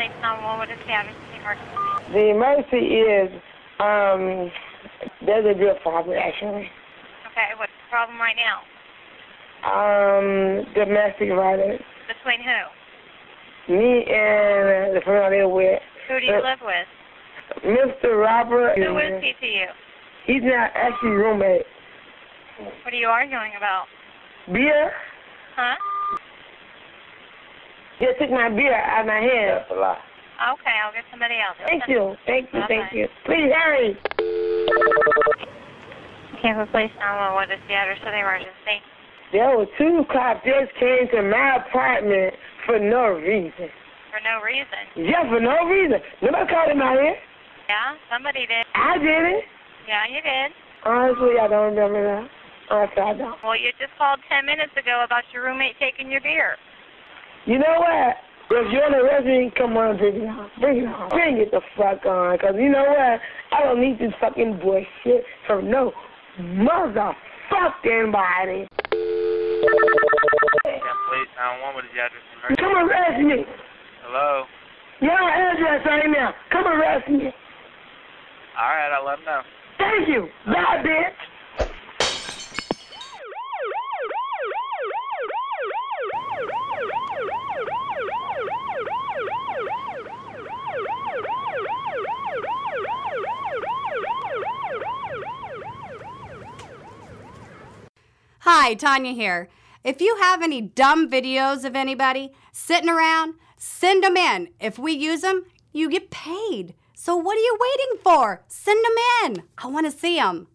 911. What is the address of the emergency? The emergency is, um, there's a real problem actually. Okay, what's the problem right now? Um, domestic violence. Between who? Me and the friend I live with, Who do you Uh, live with? Mr. Robert. Who is he to you? He's not actually roommate. What are you arguing about? Beer? Huh? Just took my beer out of my hand. That's a lie. Okay, I'll get somebody else. Thank you, thank you, thank you. Please hurry. Campbell Police 911. What is the address of the emergency? There were two cops just came to my apartment for no reason. For no reason. Yeah, for no reason. Nobody called him out here. Yeah, somebody did. I did it. Yeah, you did. Honestly, I don't remember that. Honestly, I don't. Well, you just called 10 minutes ago about your roommate taking your beer. You know what? If you're in the restaurant, come on, bring it on. Bring it on. Bring it the fuck on. Because you know what? I don't need this fucking bullshit from no motherfucking body. Yeah, please, 911, what is the address? Come arrest me. Hello? Your address right now. Come arrest me. Alright, I'll let him know. Thank you. Bye, bitch. Hi, Tanya here. If you have any dumb videos of anybody sitting around, send them in. If we use them, you get paid. So what are you waiting for? Send them in. I want to see them.